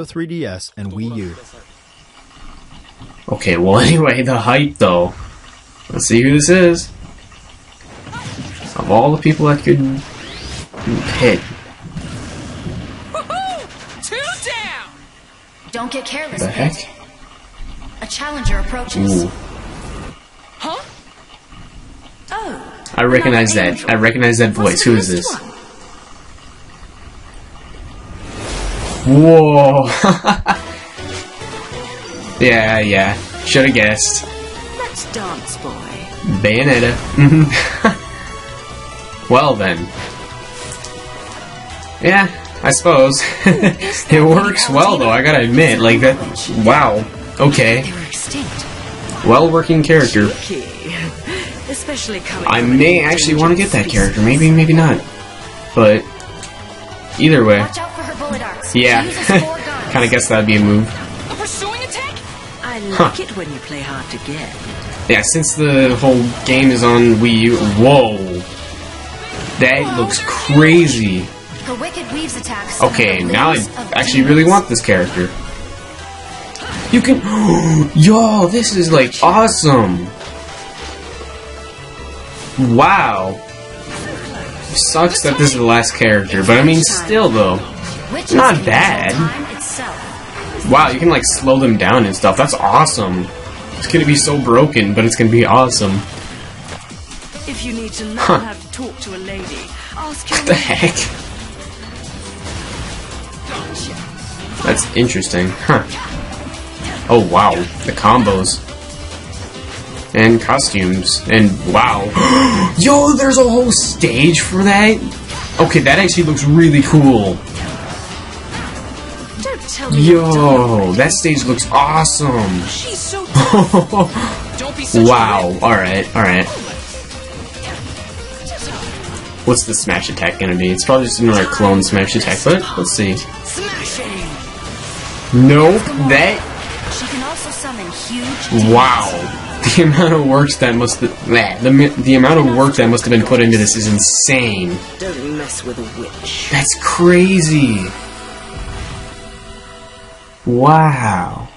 3DS and Wii U. Okay, well, anyway, the hype though. Let's see who this is. Of all the people that could hit, Two down! Don't get careless, the Pit. heck? A challenger approaches. Ooh, Huh? Oh, I recognize that. I recognize that voice. Who is this? Whoa! yeah, yeah. Should have guessed. Let's dance, boy. Bayonetta. Mm-hmm. well then. Yeah, I suppose. it works well though, I gotta admit. Like that. Wow. Okay. They were extinct. Well working character. Key. Especially coming I may actually want to get that character. Maybe, maybe not. But either way. Yeah. She uses four guns. Kinda guess that'd be a move. A pursuing attack? I Huh. like it when you play hard to get. Yeah, since the whole game is on Wii U. Whoa! That looks crazy. Her wicked weaves attacks. Okay, now I actually really want this character. You can. Yo, this is like awesome! Wow. Sucks that this is the last character, but I mean, still though. Not bad. control time itself. Wow, you can like slow them down and stuff. That's awesome. It's gonna be so broken, but it's gonna be awesome. If you need to learn Huh. how to talk to a lady, ask your What the heck? That's interesting. Huh. Oh wow, the combos. And costumes. And wow. Yo, there's a whole stage for that? Okay, that actually looks really cool. Yo, that stage looks awesome. She's so. Don't be such wow, alright, alright. What's the smash attack gonna be? It's probably just another clone smash attack, but let's see. Smashing. Nope, that She can also summon huge. Wow. The amount of work that must bleh, the the amount of work that must have been put into this is insane. Don't mess with a witch. That's crazy. Wow.